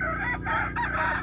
Ha ha ha!